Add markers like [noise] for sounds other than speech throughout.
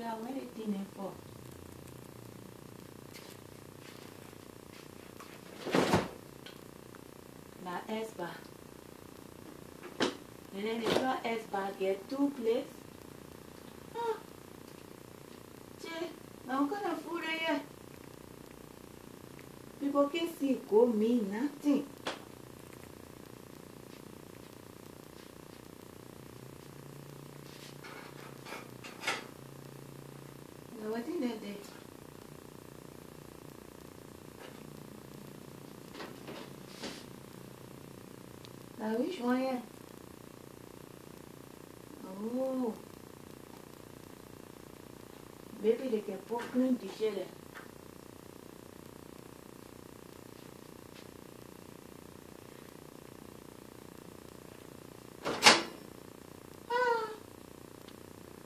Pilar meretinha, né, pô. Na S-bar. And then if your S-bar get é two plates, ah, che, now gonna fool here. People can see go mean nothing. não which one? Oh. Baby, daqui a pouco não chega.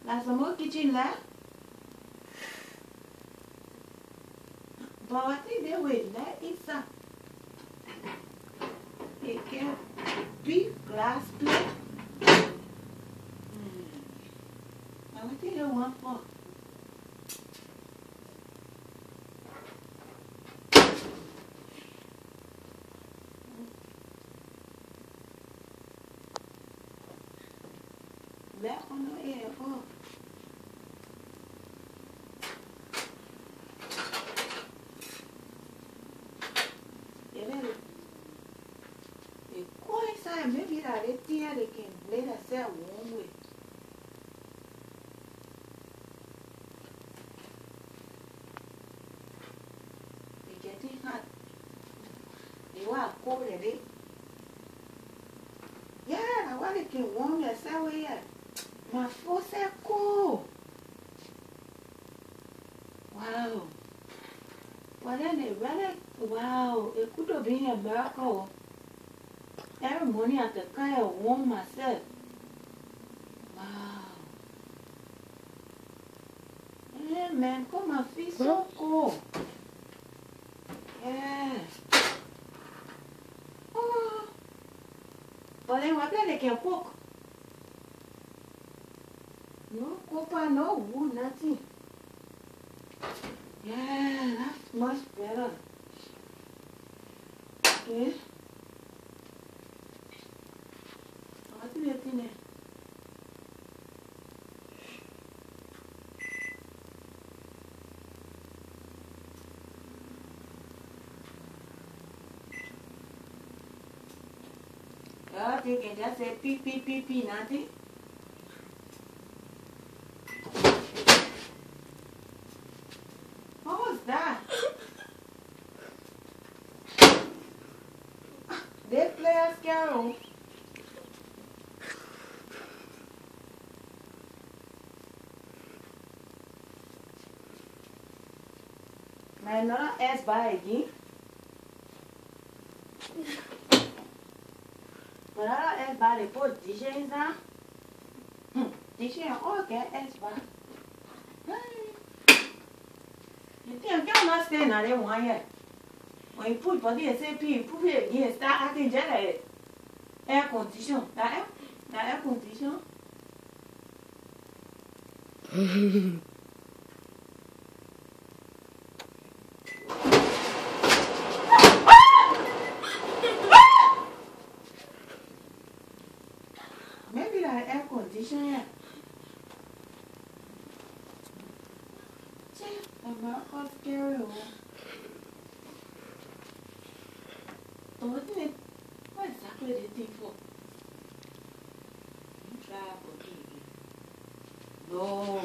That's a more kitchen lá But I deu ele, will let it up. Take. Big glass plate. Mm. Now what do you want for? Let on the air for. Yeah, then they maybe that think they can us sell one way. They getting hot. They want cold already. Yeah, now what they can warm yourself here. My force is cold. Wow. Well, then they wow, it could have been a miracle. Every morning I could kind of warm myself. Wow. Yeah, man, come my feet so cold. Yeah. Oh. But then what they can cook? No copper, no wood, nothing. Yeah, that's much better. Okay. What do you think? Oh, they can just say pee pee pee, nothing. What was that? [laughs] they play a carol. Man, not as by again. [laughs] Voilà, elle va les pour Dijeza. Dijeza, ok, elle va. You think you're not staying at that one yet? When you put body and say, you it, you start acting jealous. Air condition, condition. 緒にチェお腹つけるよ。どうやってねまず桜でティフォー No.